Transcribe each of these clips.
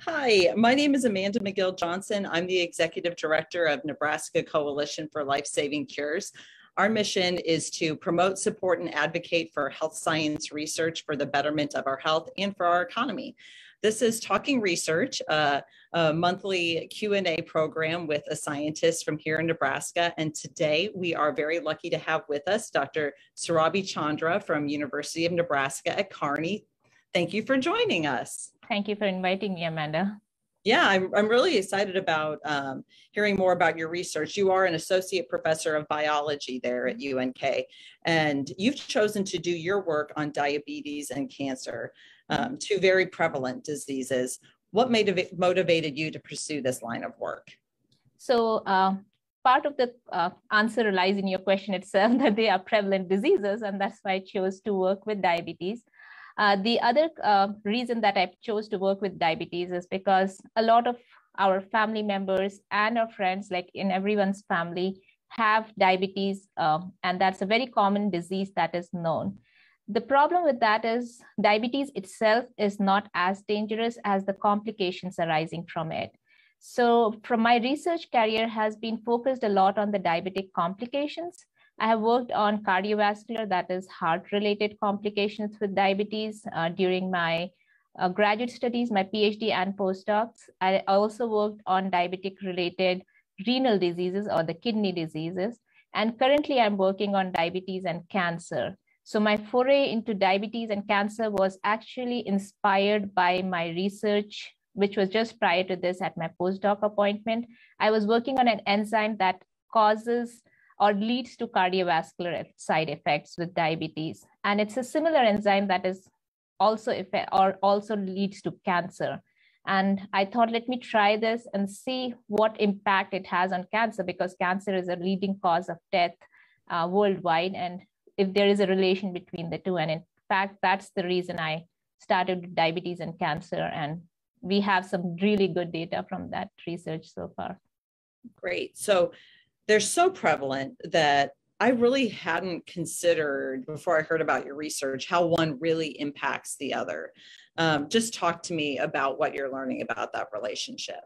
Hi, my name is Amanda McGill Johnson. I'm the Executive Director of Nebraska Coalition for Life Saving Cures. Our mission is to promote, support, and advocate for health science research for the betterment of our health and for our economy. This is Talking Research, uh, a monthly Q&A program with a scientist from here in Nebraska. And today we are very lucky to have with us Dr. Surabhi Chandra from University of Nebraska at Kearney. Thank you for joining us. Thank you for inviting me, Amanda. Yeah, I'm, I'm really excited about um, hearing more about your research. You are an associate professor of biology there at UNK, and you've chosen to do your work on diabetes and cancer, um, two very prevalent diseases. What made, motivated you to pursue this line of work? So, uh, part of the uh, answer lies in your question itself that they are prevalent diseases, and that's why I chose to work with diabetes. Uh, the other uh, reason that I chose to work with diabetes is because a lot of our family members and our friends, like in everyone's family, have diabetes, uh, and that's a very common disease that is known. The problem with that is diabetes itself is not as dangerous as the complications arising from it. So from my research career has been focused a lot on the diabetic complications I have worked on cardiovascular, that is heart related complications with diabetes uh, during my uh, graduate studies, my PhD and postdocs. I also worked on diabetic related renal diseases or the kidney diseases. And currently I'm working on diabetes and cancer. So my foray into diabetes and cancer was actually inspired by my research, which was just prior to this at my postdoc appointment. I was working on an enzyme that causes or leads to cardiovascular side effects with diabetes. And it's a similar enzyme that is also effect, or also leads to cancer. And I thought, let me try this and see what impact it has on cancer because cancer is a leading cause of death uh, worldwide. And if there is a relation between the two. And in fact, that's the reason I started diabetes and cancer. And we have some really good data from that research so far. Great. So they're so prevalent that I really hadn't considered before I heard about your research how one really impacts the other. Um, just talk to me about what you're learning about that relationship.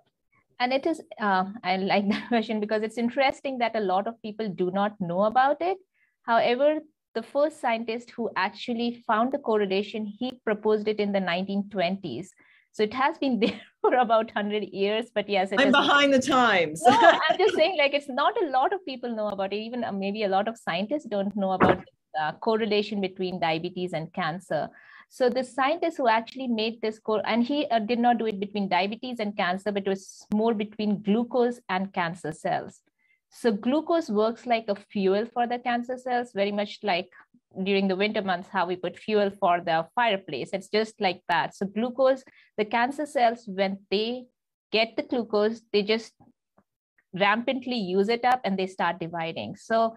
And it is, uh, I like that question because it's interesting that a lot of people do not know about it. However, the first scientist who actually found the correlation, he proposed it in the 1920s. So it has been there for about 100 years, but yes, I'm behind the times. no, I'm just saying, like, it's not a lot of people know about it. Even uh, maybe a lot of scientists don't know about the uh, correlation between diabetes and cancer. So the scientist who actually made this core, and he uh, did not do it between diabetes and cancer, but it was more between glucose and cancer cells. So glucose works like a fuel for the cancer cells, very much like during the winter months how we put fuel for the fireplace. It's just like that. So glucose the cancer cells when they get the glucose they just rampantly use it up and they start dividing. So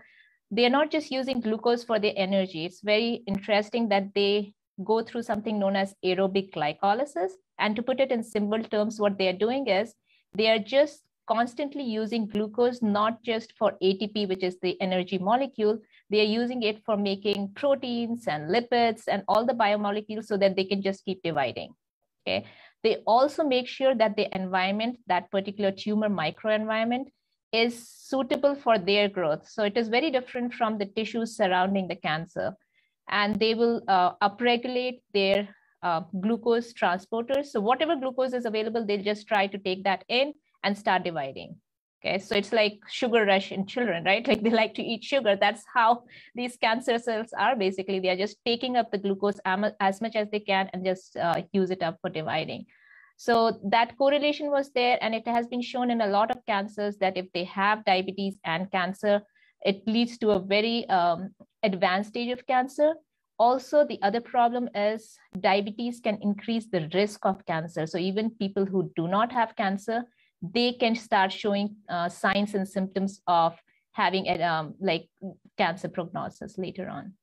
they're not just using glucose for their energy. It's very interesting that they go through something known as aerobic glycolysis. And to put it in simple terms what they are doing is they are just constantly using glucose not just for atp which is the energy molecule they are using it for making proteins and lipids and all the biomolecules so that they can just keep dividing. Okay. They also make sure that the environment, that particular tumor microenvironment, is suitable for their growth. So it is very different from the tissues surrounding the cancer. And they will uh, upregulate their uh, glucose transporters. So whatever glucose is available, they'll just try to take that in and start dividing. Okay, so it's like sugar rush in children, right? Like they like to eat sugar. That's how these cancer cells are basically. They are just taking up the glucose as much as they can and just uh, use it up for dividing. So that correlation was there, and it has been shown in a lot of cancers that if they have diabetes and cancer, it leads to a very um, advanced stage of cancer. Also, the other problem is diabetes can increase the risk of cancer. So even people who do not have cancer, they can start showing uh, signs and symptoms of having a, um, like cancer prognosis later on.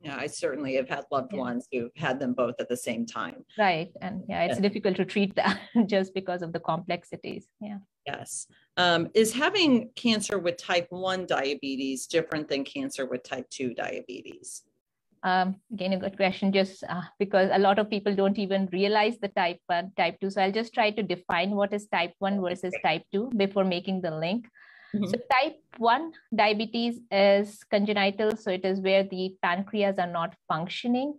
Yeah, I certainly have had loved yeah. ones who've had them both at the same time. Right. And yeah, it's yeah. difficult to treat that just because of the complexities. Yeah. Yes. Um, is having cancer with type 1 diabetes different than cancer with type 2 diabetes? Um, again, a good question, just uh, because a lot of people don't even realize the type 1, type 2. So I'll just try to define what is type 1 versus type 2 before making the link. Mm-hmm. So type 1 diabetes is congenital. So it is where the pancreas are not functioning.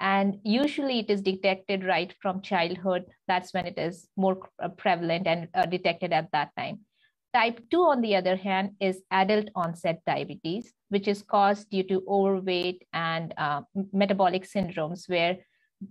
And usually it is detected right from childhood. That's when it is more prevalent and uh, detected at that time. Type 2, on the other hand, is adult onset diabetes, which is caused due to overweight and uh, metabolic syndromes where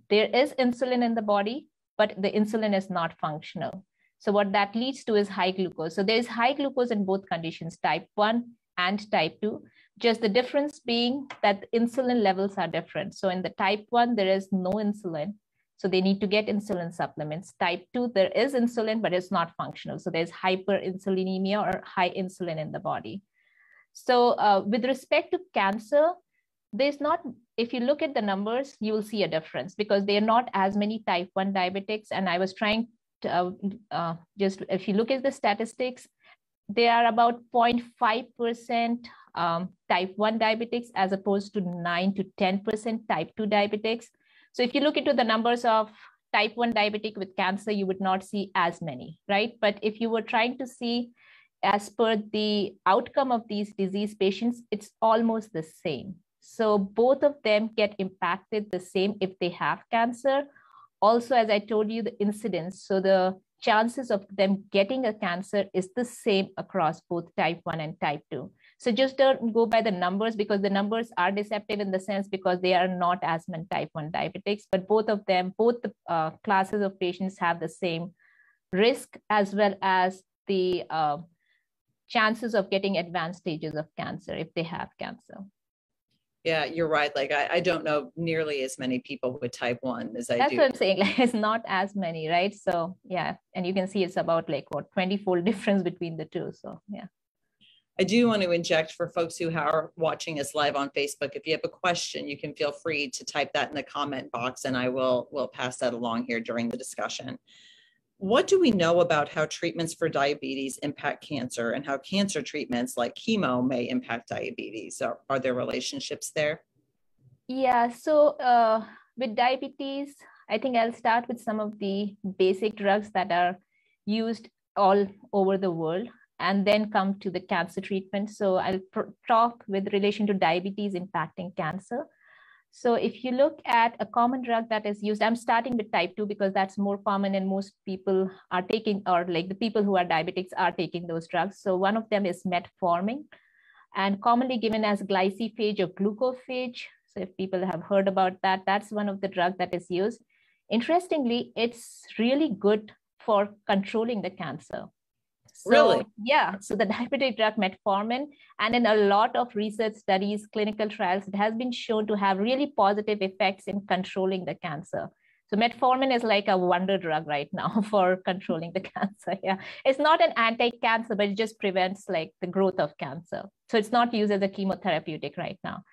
there is insulin in the body, but the insulin is not functional. So, what that leads to is high glucose. So, there is high glucose in both conditions, type 1 and type 2, just the difference being that insulin levels are different. So, in the type 1, there is no insulin so they need to get insulin supplements. Type 2, there is insulin, but it's not functional. So there's hyperinsulinemia or high insulin in the body. So uh, with respect to cancer, there's not, if you look at the numbers, you will see a difference because there are not as many type 1 diabetics. And I was trying to uh, uh, just, if you look at the statistics, there are about 0.5% um, type 1 diabetics as opposed to 9 to 10% type 2 diabetics. So if you look into the numbers of type 1 diabetic with cancer, you would not see as many, right? But if you were trying to see as per the outcome of these disease patients, it's almost the same. So both of them get impacted the same if they have cancer. Also, as I told you, the incidence, so the chances of them getting a cancer is the same across both type 1 and type 2. So just don't go by the numbers because the numbers are deceptive in the sense because they are not asthma and type 1 diabetics, but both of them, both the uh, classes of patients have the same risk as well as the uh, chances of getting advanced stages of cancer if they have cancer. Yeah, you're right. Like I, I don't know nearly as many people with type one as I That's do. what I'm saying. Like it's not as many, right? So yeah, and you can see it's about like what 20 fold difference between the two. So yeah. I do want to inject for folks who are watching us live on Facebook. If you have a question, you can feel free to type that in the comment box and I will, will pass that along here during the discussion. What do we know about how treatments for diabetes impact cancer and how cancer treatments like chemo may impact diabetes? Are, are there relationships there? Yeah, so uh, with diabetes, I think I'll start with some of the basic drugs that are used all over the world and then come to the cancer treatment. So I'll pr- talk with relation to diabetes impacting cancer. So if you look at a common drug that is used, I'm starting with type 2 because that's more common and most people are taking, or like the people who are diabetics are taking those drugs. So one of them is metformin and commonly given as glyciphage or glucophage. So if people have heard about that, that's one of the drug that is used. Interestingly, it's really good for controlling the cancer. So, really? Yeah. So the diabetic drug metformin, and in a lot of research studies, clinical trials, it has been shown to have really positive effects in controlling the cancer. So metformin is like a wonder drug right now for controlling the cancer. Yeah. It's not an anti-cancer, but it just prevents like the growth of cancer. So it's not used as a chemotherapeutic right now.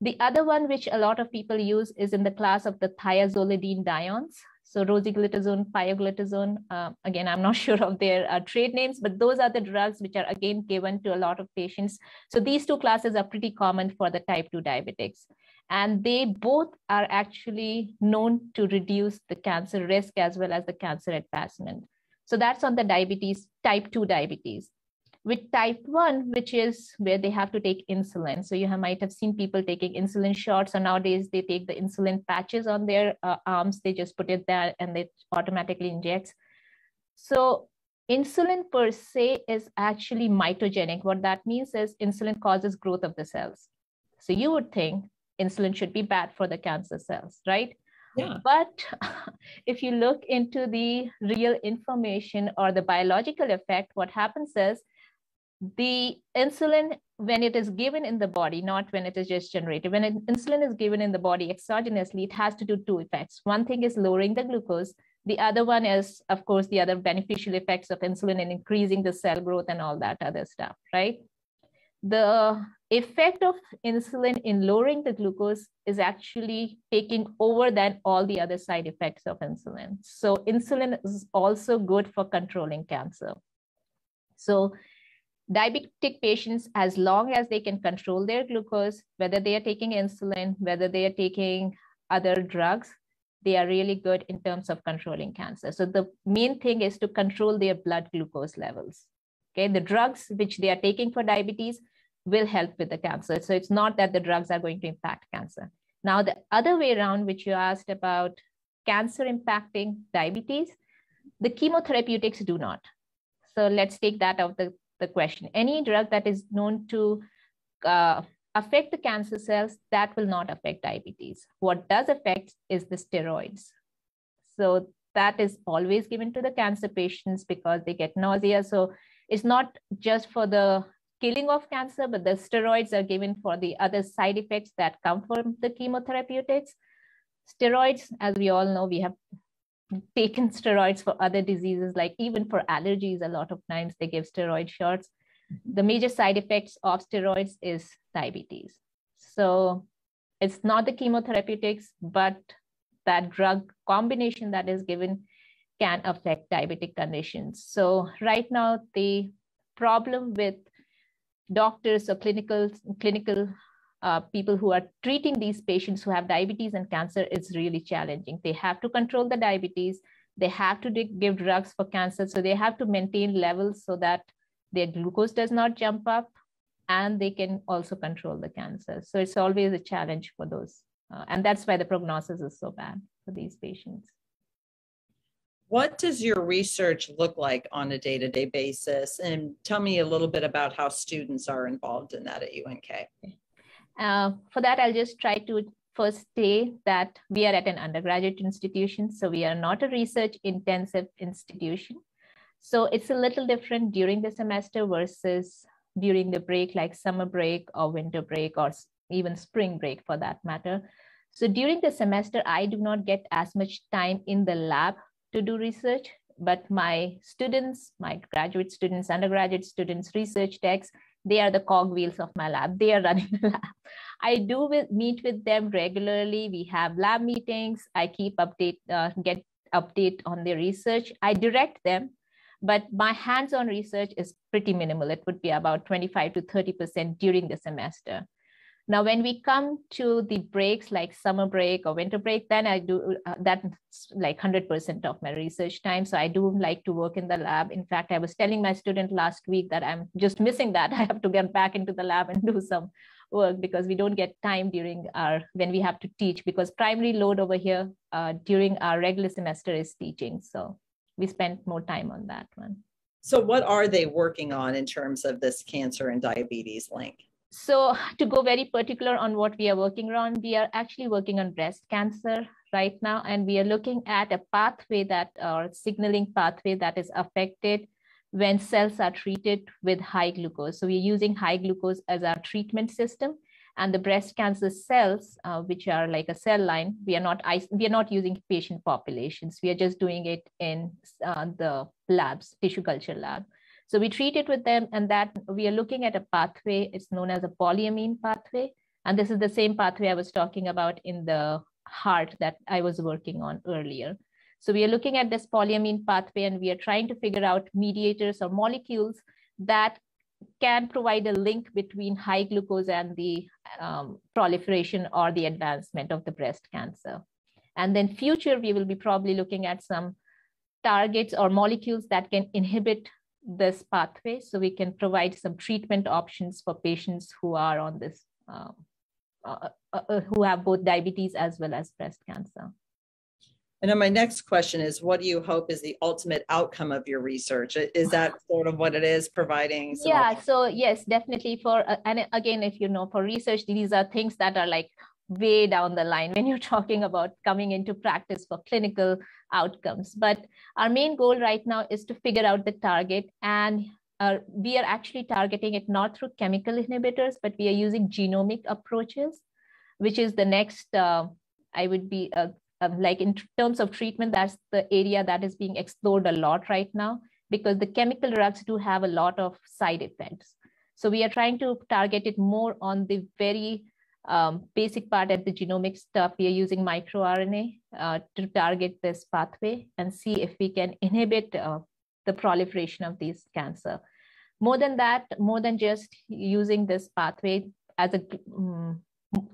The other one, which a lot of people use, is in the class of the thiazolidinediones. So rosiglitazone, pioglitazone, uh, again, I'm not sure of their uh, trade names, but those are the drugs which are again given to a lot of patients. So these two classes are pretty common for the type 2 diabetics. And they both are actually known to reduce the cancer risk as well as the cancer advancement. So that's on the diabetes, type 2 diabetes with type 1 which is where they have to take insulin. So you have, might have seen people taking insulin shots or nowadays they take the insulin patches on their uh, arms. They just put it there and it automatically injects. So insulin per se is actually mitogenic. What that means is insulin causes growth of the cells. So you would think insulin should be bad for the cancer cells right? Yeah. But if you look into the real information or the biological effect, what happens is the insulin when it is given in the body not when it is just generated when insulin is given in the body exogenously it has to do two effects. One thing is lowering the glucose. The other one is of course the other beneficial effects of insulin and increasing the cell growth and all that other stuff right? The effect of insulin in lowering the glucose is actually taking over than all the other side effects of insulin. So insulin is also good for controlling cancer. So diabetic patients, as long as they can control their glucose, whether they are taking insulin, whether they are taking other drugs, they are really good in terms of controlling cancer. So the main thing is to control their blood glucose levels. Okay, the drugs which they are taking for diabetes will help with the cancer. So it's not that the drugs are going to impact cancer. Now, the other way around, which you asked about cancer impacting diabetes, the chemotherapeutics do not. So let's take that out of the, the question. Any drug that is known to uh, affect the cancer cells, that will not affect diabetes. What does affect is the steroids. So that is always given to the cancer patients because they get nausea. So it's not just for the killing of cancer, but the steroids are given for the other side effects that come from the chemotherapeutics. Steroids, as we all know, we have taken steroids for other diseases, like even for allergies, a lot of times they give steroid shots. Mm-hmm. The major side effects of steroids is diabetes. So it's not the chemotherapeutics, but that drug combination that is given can affect diabetic conditions. So right now, the problem with doctors or clinical clinical uh, people who are treating these patients who have diabetes and cancer is really challenging. They have to control the diabetes. They have to give drugs for cancer. So they have to maintain levels so that their glucose does not jump up and they can also control the cancer. So it's always a challenge for those. Uh, and that's why the prognosis is so bad for these patients. What does your research look like on a day to day basis? And tell me a little bit about how students are involved in that at UNK. Uh, for that, I'll just try to first say that we are at an undergraduate institution, so we are not a research intensive institution. So it's a little different during the semester versus during the break, like summer break or winter break or even spring break for that matter. So during the semester, I do not get as much time in the lab to do research, but my students, my graduate students, undergraduate students, research techs, they are the cogwheels of my lab. They are running the lab. I do with, meet with them regularly. We have lab meetings. I keep update, uh, get update on their research. I direct them, but my hands-on research is pretty minimal. It would be about 25 to 30% during the semester. Now, when we come to the breaks like summer break or winter break, then I do uh, that's like 100% of my research time. So I do like to work in the lab. In fact, I was telling my student last week that I'm just missing that. I have to get back into the lab and do some work because we don't get time during our when we have to teach because primary load over here uh, during our regular semester is teaching. So we spend more time on that one. So what are they working on in terms of this cancer and diabetes link? So to go very particular on what we are working on, we are actually working on breast cancer right now, and we are looking at a pathway that or signaling pathway that is affected when cells are treated with high glucose. So we're using high glucose as our treatment system. And the breast cancer cells, uh, which are like a cell line, we are not we are not using patient populations. We are just doing it in uh, the labs, tissue culture lab. So we treat it with them and that we are looking at a pathway. It's known as a polyamine pathway. And this is the same pathway I was talking about in the heart that I was working on earlier. So we are looking at this polyamine pathway and we are trying to figure out mediators or molecules that can provide a link between high glucose and the um, proliferation or the advancement of the breast cancer. And then future, we will be probably looking at some targets or molecules that can inhibit this pathway so we can provide some treatment options for patients who are on this um, uh, uh, uh, who have both diabetes as well as breast cancer. And then my next question is what do you hope is the ultimate outcome of your research? Is that sort of what it is providing yeah so yes definitely for uh, and again if you know for research these are things that are like way down the line when you're talking about coming into practice for clinical outcomes. But our main goal right now is to figure out the target and uh, we are actually targeting it not through chemical inhibitors, but we are using genomic approaches, which is the next, uh, I would be uh, um, like in terms of treatment, that's the area that is being explored a lot right now because the chemical drugs do have a lot of side effects. So we are trying to target it more on the very um, basic part at the genomic stuff, we are using microRNA uh, to target this pathway and see if we can inhibit uh, the proliferation of these cancer. more than that, more than just using this pathway as a um,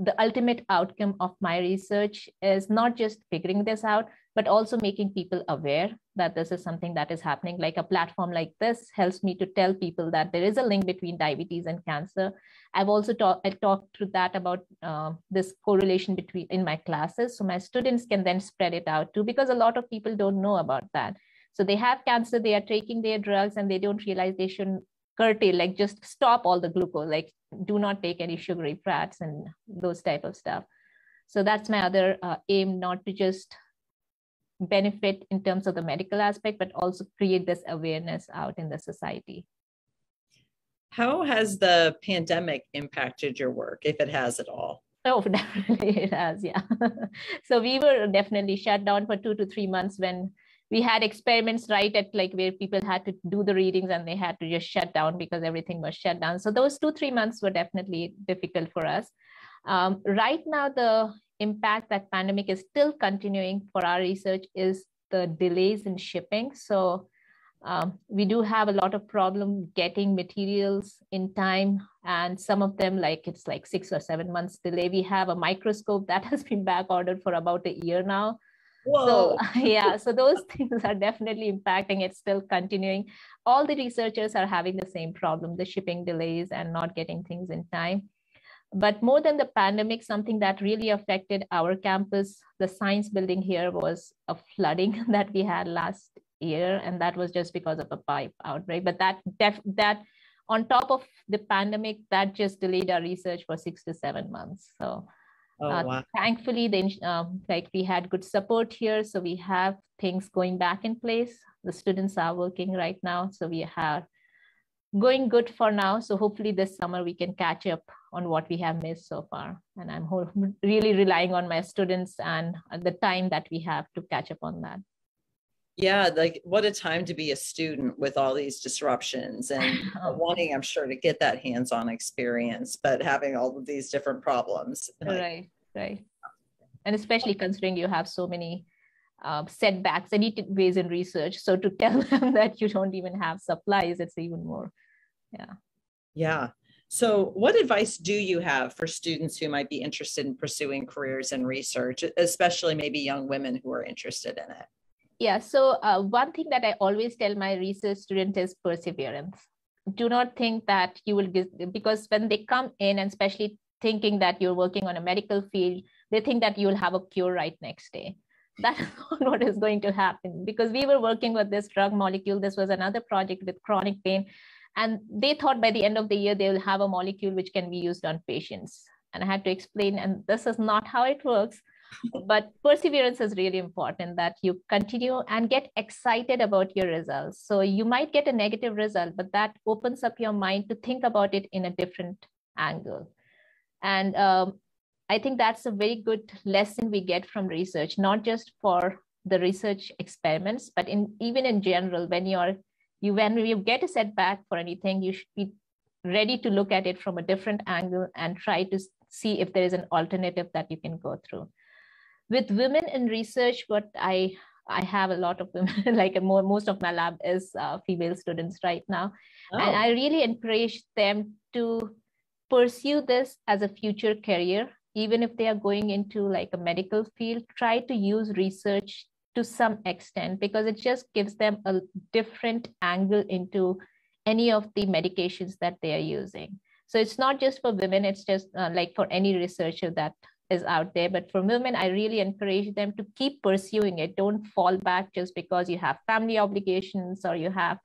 the ultimate outcome of my research is not just figuring this out, but also making people aware that this is something that is happening. Like a platform like this helps me to tell people that there is a link between diabetes and cancer. I've also talked talked through that about uh, this correlation between in my classes, so my students can then spread it out too, because a lot of people don't know about that. So they have cancer, they are taking their drugs, and they don't realize they shouldn't curtail, like just stop all the glucose, like do not take any sugary fats and those type of stuff. So that's my other uh, aim, not to just benefit in terms of the medical aspect, but also create this awareness out in the society. How has the pandemic impacted your work, if it has at all? Oh, definitely it has, yeah. so we were definitely shut down for two to three months when we had experiments right at like where people had to do the readings and they had to just shut down because everything was shut down so those two three months were definitely difficult for us um, right now the impact that pandemic is still continuing for our research is the delays in shipping so um, we do have a lot of problem getting materials in time and some of them like it's like six or seven months delay we have a microscope that has been back ordered for about a year now Whoa. So yeah, so those things are definitely impacting. It's still continuing. All the researchers are having the same problem: the shipping delays and not getting things in time. But more than the pandemic, something that really affected our campus, the science building here, was a flooding that we had last year, and that was just because of a pipe outbreak. But that def- that on top of the pandemic, that just delayed our research for six to seven months. So Oh, uh, wow. Thankfully, the, um, like we had good support here, so we have things going back in place. The students are working right now, so we are going good for now. So hopefully this summer we can catch up on what we have missed so far. And I'm really relying on my students and the time that we have to catch up on that. Yeah, like what a time to be a student with all these disruptions and wanting, I'm sure, to get that hands on experience, but having all of these different problems. Right, right. And especially considering you have so many uh, setbacks and ways in research. So to tell them that you don't even have supplies, it's even more. Yeah. Yeah. So, what advice do you have for students who might be interested in pursuing careers in research, especially maybe young women who are interested in it? Yeah, so uh, one thing that I always tell my research students is perseverance. Do not think that you will because when they come in, and especially thinking that you're working on a medical field, they think that you will have a cure right next day. That is not what is going to happen because we were working with this drug molecule. This was another project with chronic pain. And they thought by the end of the year, they will have a molecule which can be used on patients. And I had to explain, and this is not how it works but perseverance is really important that you continue and get excited about your results so you might get a negative result but that opens up your mind to think about it in a different angle and um, i think that's a very good lesson we get from research not just for the research experiments but in even in general when you're you when you get a setback for anything you should be ready to look at it from a different angle and try to see if there is an alternative that you can go through. With women in research what i i have a lot of women like more, most of my lab is uh, female students right now. Oh. and i really encourage them to pursue this as a future career. Even if they are going into like a medical field try to use research to some extent because it just gives them a different angle into any of the medications that they are using so it's not just for women it's just uh, like for any researcher that is out there. But for women, I really encourage them to keep pursuing it. Don't fall back just because you have family obligations or you have,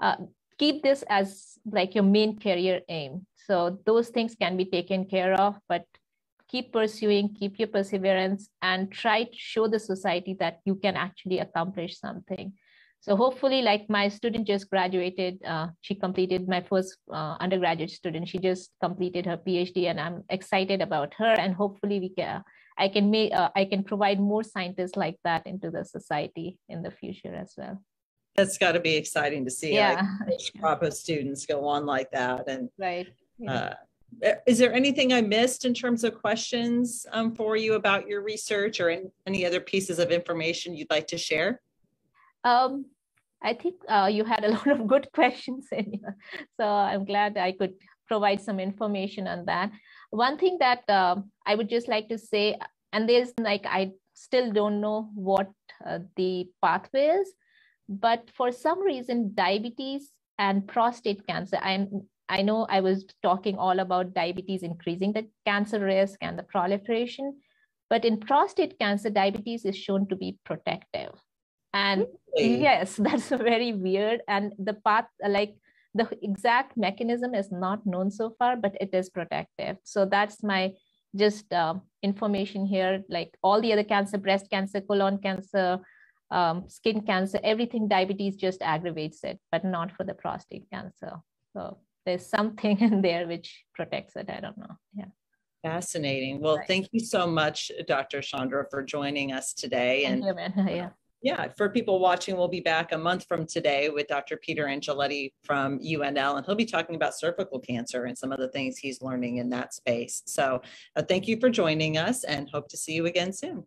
uh, keep this as like your main career aim. So those things can be taken care of, but keep pursuing, keep your perseverance, and try to show the society that you can actually accomplish something. So hopefully, like my student just graduated, uh, she completed my first uh, undergraduate student. She just completed her PhD, and I'm excited about her. And hopefully, we can, I can make, uh, I can provide more scientists like that into the society in the future as well. That's got to be exciting to see. Yeah, like, crop of students go on like that, and right. Yeah. Is there anything I missed in terms of questions um, for you about your research or any other pieces of information you'd like to share? Um, I think uh, you had a lot of good questions in here. So I'm glad I could provide some information on that. One thing that uh, I would just like to say, and there's like, I still don't know what uh, the pathway is, but for some reason, diabetes and prostate cancer, I'm, I know I was talking all about diabetes increasing the cancer risk and the proliferation, but in prostate cancer, diabetes is shown to be protective. And really? yes, that's very weird. And the path, like the exact mechanism is not known so far, but it is protective. So that's my just uh, information here. Like all the other cancer, breast cancer, colon cancer, um, skin cancer, everything diabetes just aggravates it, but not for the prostate cancer. So there's something in there which protects it. I don't know. Yeah. Fascinating. Well, right. thank you so much, Dr. Chandra, for joining us today. Thank and you, yeah yeah, for people watching, we'll be back a month from today with Dr. Peter Angeletti from UNL, and he'll be talking about cervical cancer and some of the things he's learning in that space. So uh, thank you for joining us and hope to see you again soon.